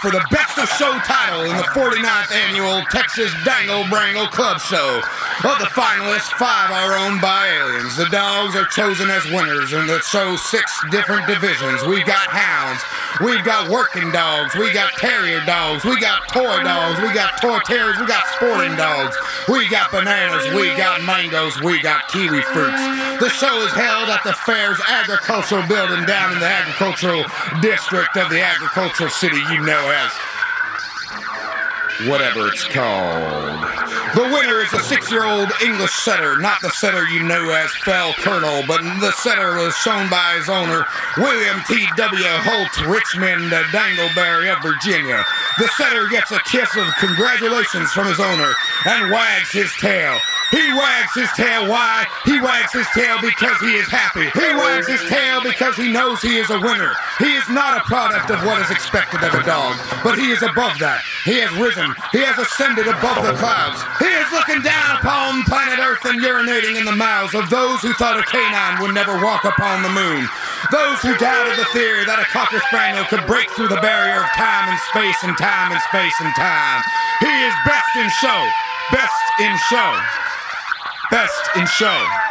for the Best title in the 49th annual Texas Dangle Brangle Club Show. Of the finalists, five are owned by aliens. The dogs are chosen as winners in the show's six different divisions. We've got hounds, we've got working dogs, we got terrier dogs, we got toy dogs, we got toy terriers, we got sporting dogs, we got bananas, we got mangoes, we got kiwi fruits. The show is held at the fair's agricultural building down in the agricultural district of the agricultural city you know as whatever it's called. The winner is a six-year-old English setter, not the setter you know as Fell Colonel, but the setter was shown by his owner, William T. W. Holt, Richmond, Dangleberry of Virginia. The setter gets a kiss of congratulations from his owner and wags his tail. He wags his tail. Why? He wags his tail because he is happy. He wags his tail because he knows he is a winner. He is not a product of what is expected of a dog, but he is above that. He has risen. He has ascended above the clouds. He is looking down upon planet Earth and urinating in the mouths of those who thought a canine would never walk upon the moon. Those who doubted the theory that a cocker spaniel could break through the barrier of time and space and time and space and time. He is best in show. Best in show. Best in show.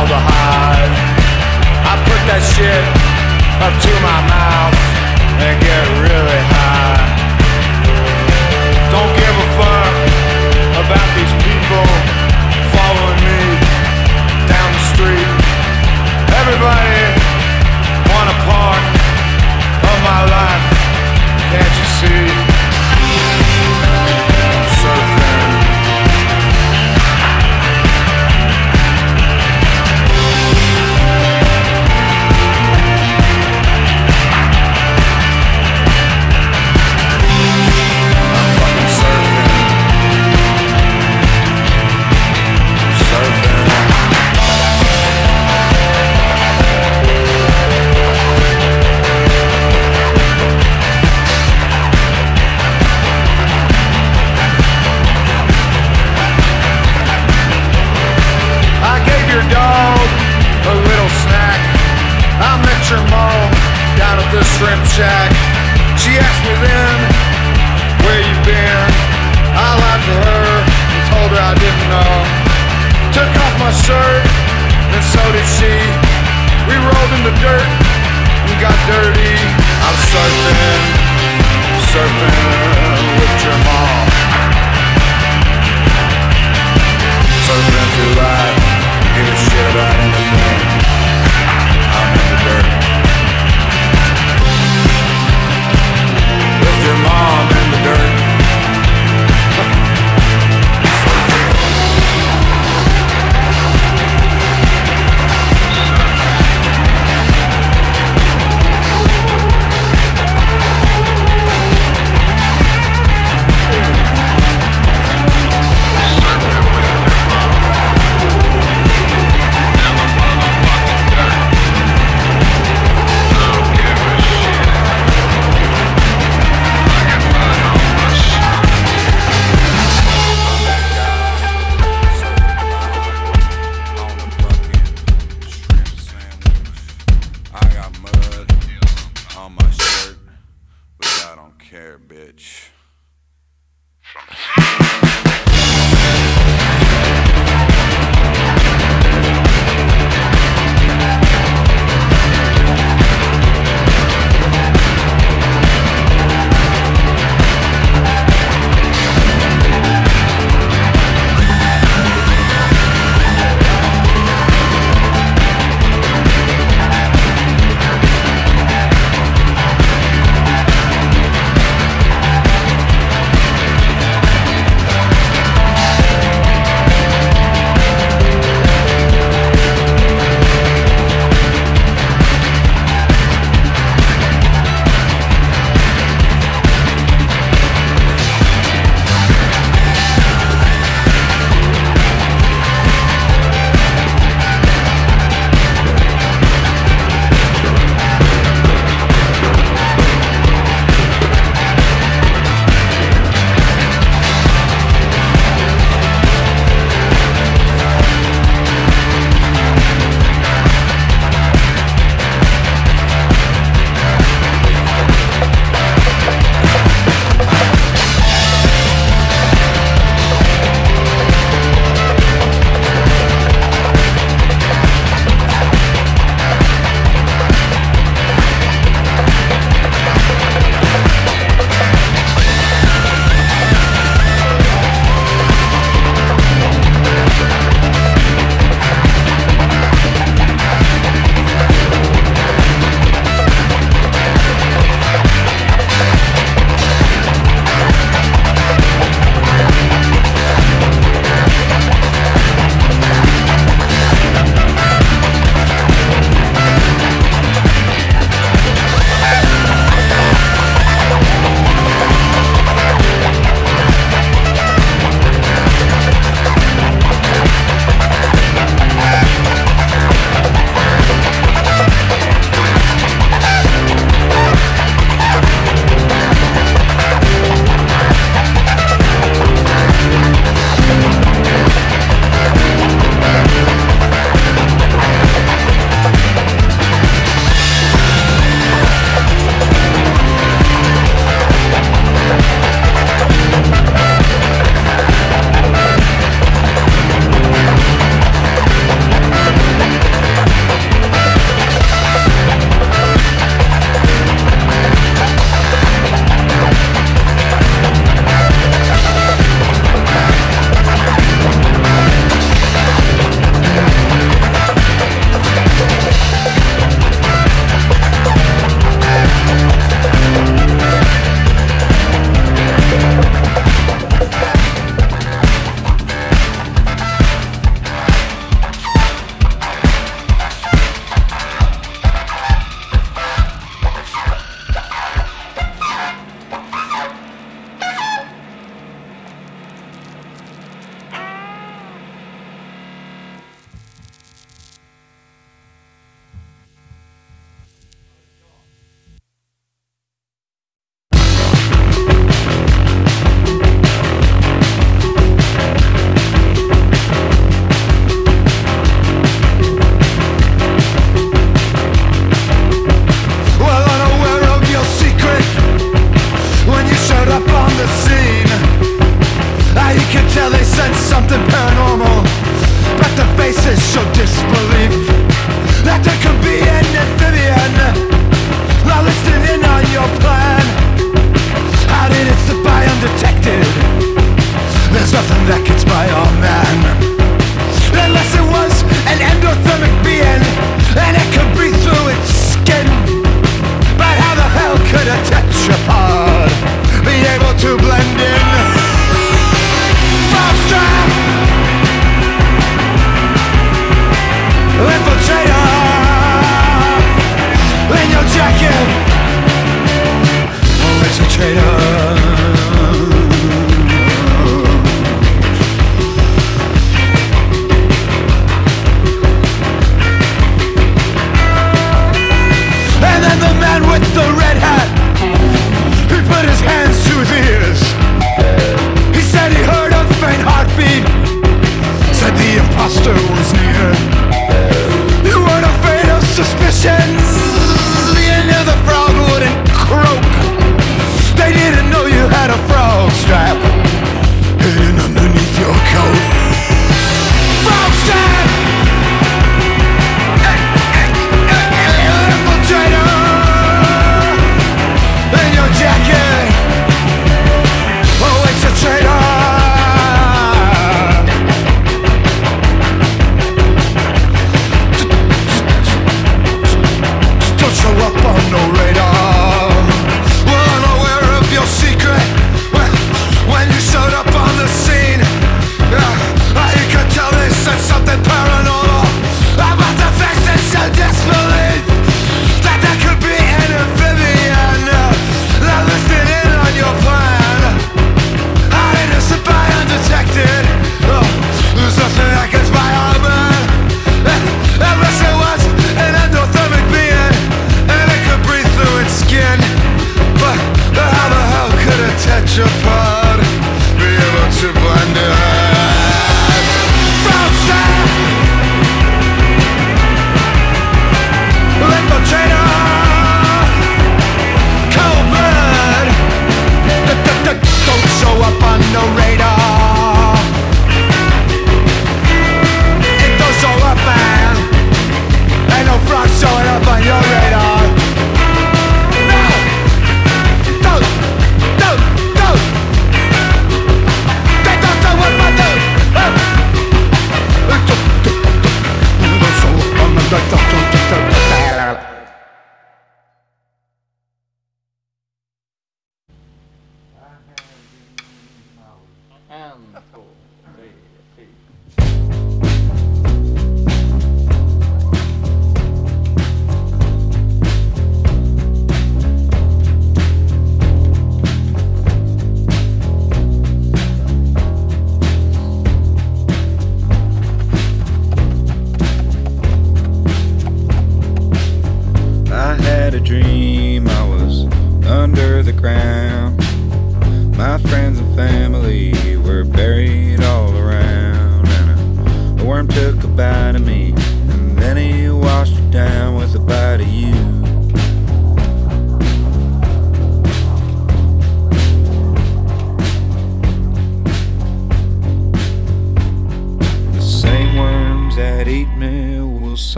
formaldehyde. I put that shit up to my mouth and get really high. Don't give a fuck about these people following me down the street. Everybody want a part of my life. the dirt and got dirty. I'm surfing, surfing with your mom. I got mud on my shirt, but I don't care, bitch.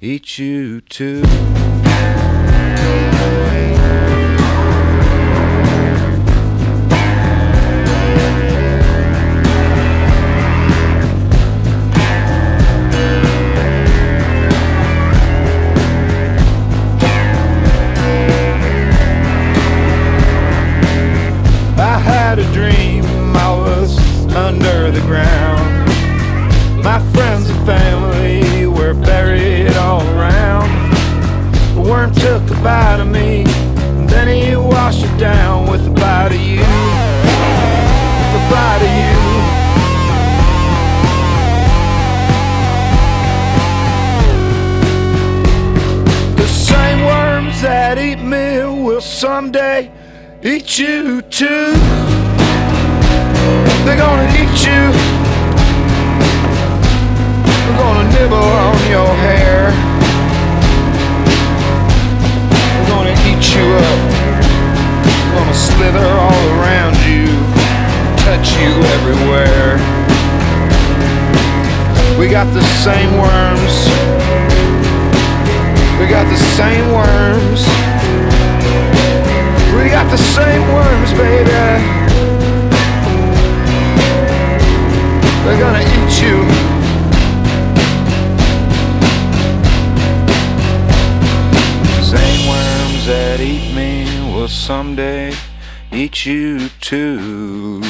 eat you too. meet me will someday eat you too. They're gonna eat you. They're gonna nibble on your hair. They're gonna eat you up. They're gonna slither all around you, touch you everywhere. We got the same worms. We got the same worms. We got the same worms, baby. They're gonna eat you. Same worms that eat me will someday eat you too.